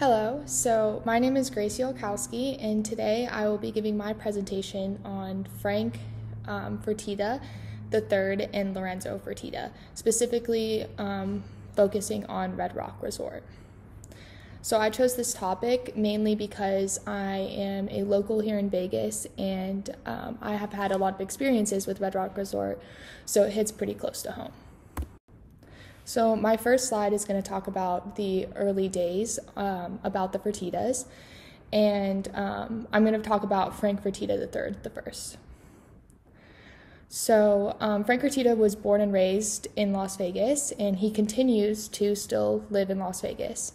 Hello, so my name is Gracie Olkowski, and today I will be giving my presentation on Frank um, Fertitta III and Lorenzo Fertitta, specifically um, focusing on Red Rock Resort. So I chose this topic mainly because I am a local here in Vegas and um, I have had a lot of experiences with Red Rock Resort, so it hits pretty close to home. So, my first slide is going to talk about the early days um, about the Fertittas, and um, I'm going to talk about Frank Fertitta III the first. So, um, Frank Fertitta was born and raised in Las Vegas, and he continues to still live in Las Vegas.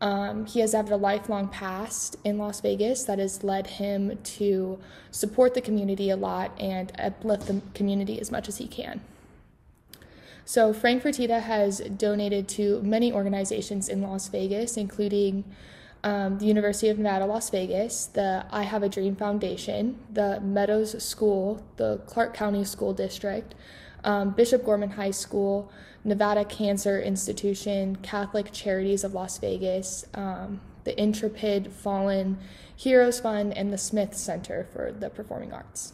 Um, he has had a lifelong past in Las Vegas that has led him to support the community a lot and uplift the community as much as he can. So, Frank Fertitta has donated to many organizations in Las Vegas, including um, the University of Nevada, Las Vegas, the I Have a Dream Foundation, the Meadows School, the Clark County School District, um, Bishop Gorman High School, Nevada Cancer Institution, Catholic Charities of Las Vegas, um, the Intrepid Fallen Heroes Fund, and the Smith Center for the Performing Arts.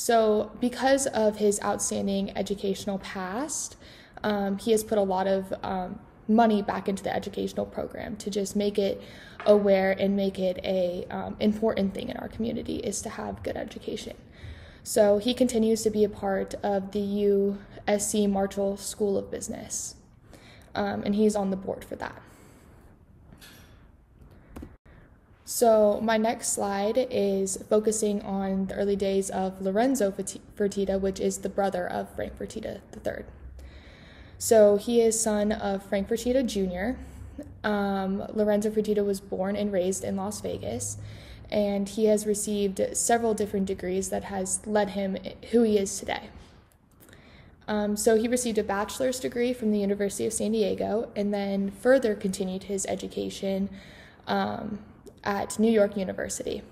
So, because of his outstanding educational past, um, he has put a lot of um, money back into the educational program to just make it aware and make it a um, important thing in our community is to have good education. So he continues to be a part of the USC Marshall School of Business, um, and he's on the board for that. So, my next slide is focusing on the early days of Lorenzo Fertitta, which is the brother of Frank Fertitta III. So, he is son of Frank Fertitta Jr. Um, Lorenzo Fertitta was born and raised in Las Vegas, and he has received several different degrees that has led him who he is today. Um, so he received a bachelor's degree from the University of San Diego, and then further continued his education um, at New York University,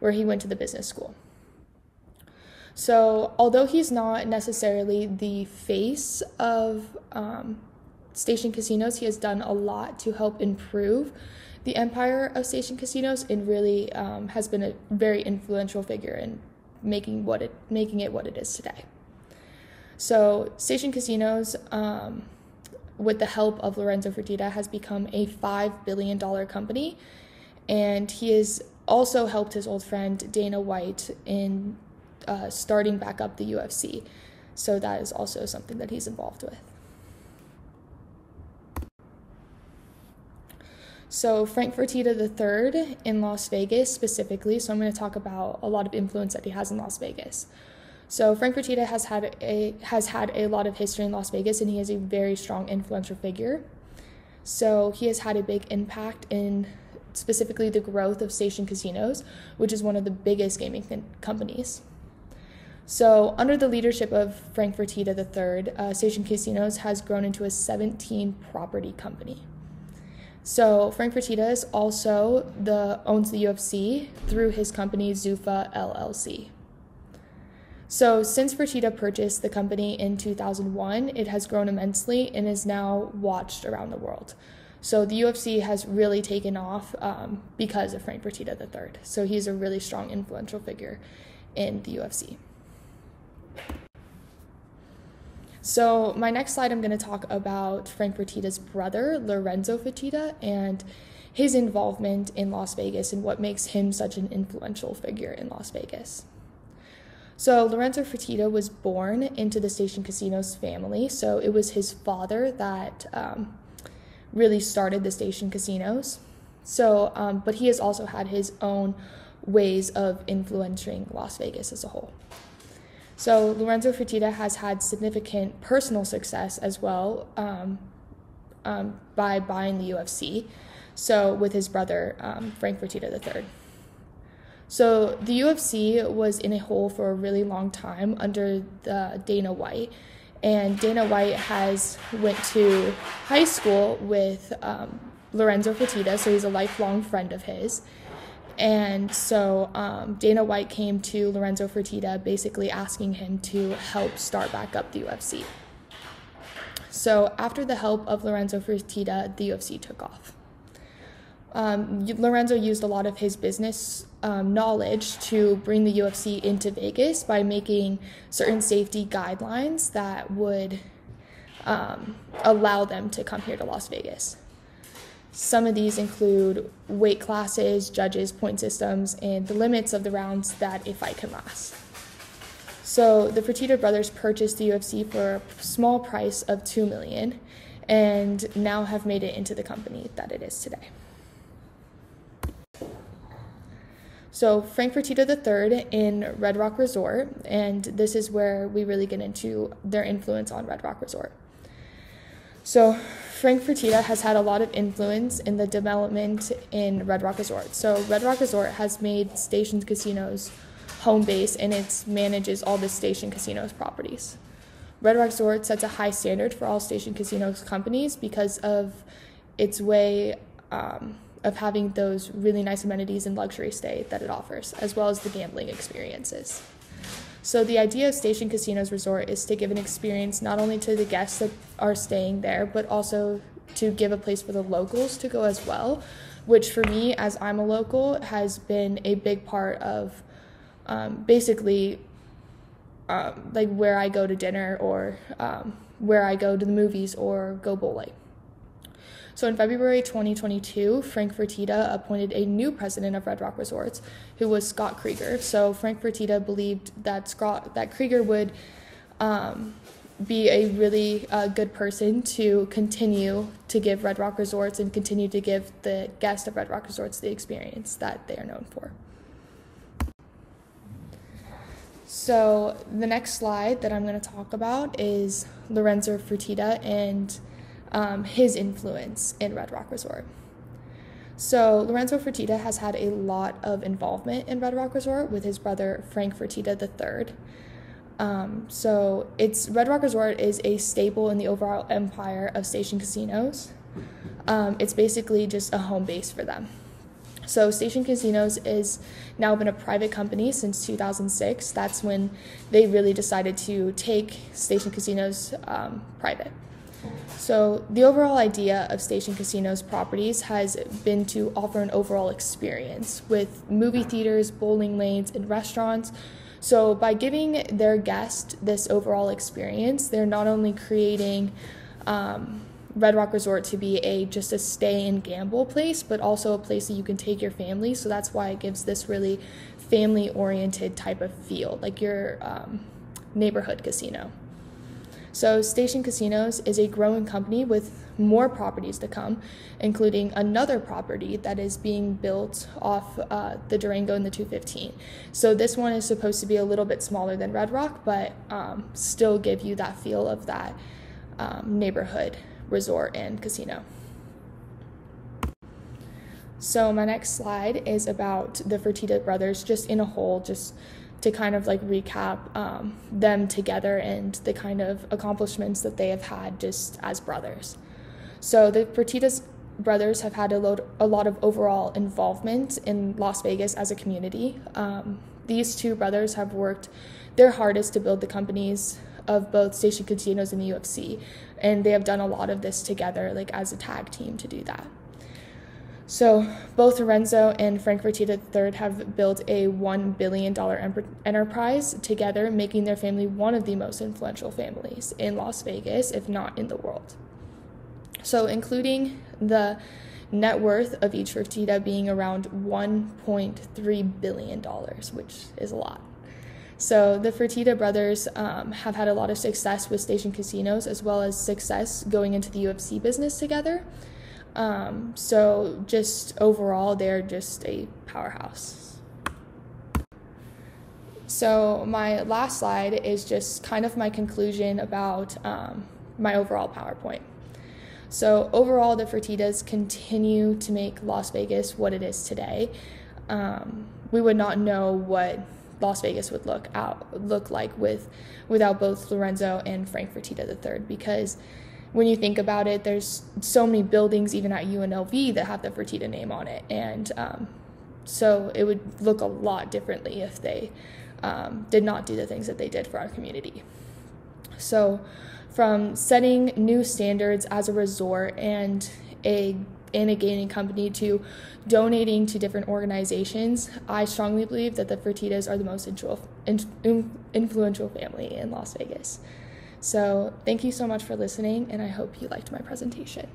where he went to the business school. So, although he's not necessarily the face of um, station casinos, he has done a lot to help improve the empire of station casinos and really um, has been a very influential figure in making what it making it what it is today. So, station casinos, um, with the help of Lorenzo Fertitta, has become a five billion dollar company and he has also helped his old friend Dana White in uh, starting back up the UFC. So that is also something that he's involved with. So Frank Fertitta III in Las Vegas specifically. So I'm going to talk about a lot of influence that he has in Las Vegas. So Frank Fertitta has had a has had a lot of history in Las Vegas, and he is a very strong influential figure. So he has had a big impact in specifically the growth of station casinos, which is one of the biggest gaming companies. So, under the leadership of Frank Fertitta III, uh, Station Casinos has grown into a 17 property company. So, Frank Fertitta is also the owns the UFC through his company Zuffa LLC. So, since Fertitta purchased the company in 2001, it has grown immensely and is now watched around the world. So the UFC has really taken off um, because of Frank Fertitta III. So he's a really strong, influential figure in the UFC. So my next slide, I'm going to talk about Frank Fertitta's brother, Lorenzo Fertitta, and his involvement in Las Vegas and what makes him such an influential figure in Las Vegas. So Lorenzo Fertitta was born into the Station Casinos family. So it was his father that um, really started the station casinos. So, um, but he has also had his own ways of influencing Las Vegas as a whole. So, Lorenzo Fertitta has had significant personal success as well um, um, by buying the UFC. So, with his brother, um, Frank Fertitta III. So, the UFC was in a hole for a really long time under the Dana White and Dana White has went to high school with um, Lorenzo Fertitta, so he's a lifelong friend of his. And so um, Dana White came to Lorenzo Fertitta basically asking him to help start back up the UFC. So after the help of Lorenzo Fertitta, the UFC took off. Um, Lorenzo used a lot of his business um, knowledge to bring the UFC into Vegas by making certain safety guidelines that would um, allow them to come here to Las Vegas. Some of these include weight classes, judges, point systems, and the limits of the rounds that a fight can last. So the Fertitta brothers purchased the UFC for a small price of two million, and now have made it into the company that it is today. So Frank Fertitta III in Red Rock Resort, and this is where we really get into their influence on Red Rock Resort. So Frank Fertitta has had a lot of influence in the development in Red Rock Resort. So Red Rock Resort has made Stations Casinos home base and it manages all the Station Casinos properties. Red Rock Resort sets a high standard for all Station Casinos companies because of its way um, of having those really nice amenities and luxury stay that it offers, as well as the gambling experiences. So the idea of Station Casinos Resort is to give an experience not only to the guests that are staying there, but also to give a place for the locals to go as well, which for me, as I'm a local, has been a big part of um, basically um, like where I go to dinner or um, where I go to the movies or go bowling. So in February 2022, Frank Fertitta appointed a new president of Red Rock Resorts, who was Scott Kreeger. So Frank Fertitta believed that Scott that Kreeger would um, be a really uh, good person to continue to give Red Rock Resorts and continue to give the guests of Red Rock Resorts the experience that they are known for. So the next slide that I'm going to talk about is Lorenzo Fertitta and um, his influence in Red Rock Resort. So Lorenzo Fertitta has had a lot of involvement in Red Rock Resort with his brother Frank Fertitta III. Um, so it's Red Rock Resort is a staple in the overall empire of station casinos. Um, it's basically just a home base for them. So Station Casinos is now been a private company since 2006. That's when they really decided to take Station Casinos um, private. So the overall idea of Station Casinos properties has been to offer an overall experience with movie theaters, bowling lanes, and restaurants. So by giving their guest this overall experience, they're not only creating um, Red Rock Resort to be a just a stay and gamble place, but also a place that you can take your family. So that's why it gives this really family oriented type of feel, like your um, neighborhood casino. So, Station Casinos is a growing company with more properties to come, including another property that is being built off uh, the Durango and the 215. So, this one is supposed to be a little bit smaller than Red Rock, but um, still give you that feel of that um, neighborhood resort and casino. So, my next slide is about the Fertitta brothers, just in a whole, just to kind of like recap um, them together and the kind of accomplishments that they have had just as brothers. So, the Fertitta's brothers have had a, load, a lot of overall involvement in Las Vegas as a community. Um, these two brothers have worked their hardest to build the companies of both Station Casinos and the UFC, and they have done a lot of this together, like as a tag team, to do that. So both Lorenzo and Frank Fertitta III have built a $1 billion enterprise together, making their family one of the most influential families in Las Vegas, if not in the world. So, including the net worth of each Fertitta being around $1.3 billion, which is a lot. So the Fertitta brothers um, have had a lot of success with station casinos as well as success going into the UFC business together. Um, so just overall, they're just a powerhouse. So my last slide is just kind of my conclusion about um, my overall PowerPoint. So overall, the Fertittas continue to make Las Vegas what it is today. Um, we would not know what Las Vegas would look out look like with without both Lorenzo and Frank Fertitta III because when you think about it, there's so many buildings even at UNLV that have the Fertitta name on it, and um, so it would look a lot differently if they um, did not do the things that they did for our community. So, from setting new standards as a resort and a in a gaming company to donating to different organizations, I strongly believe that the Fertittas are the most influential family in Las Vegas. So, thank you so much for listening, and I hope you liked my presentation.